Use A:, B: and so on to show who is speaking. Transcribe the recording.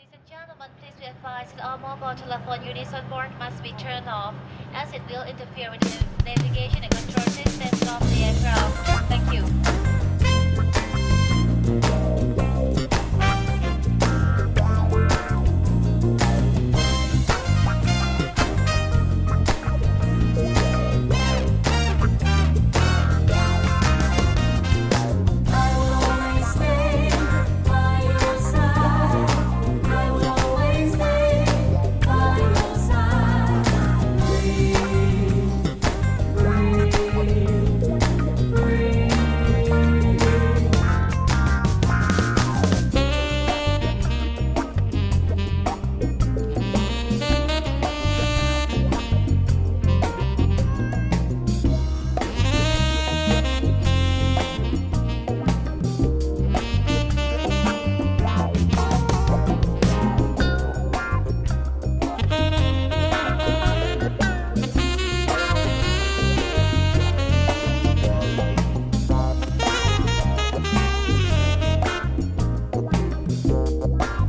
A: Ladies and gentlemen, please be advised that all mobile telephone units on board must be turned off as it will interfere with the navigation and control systems Bye.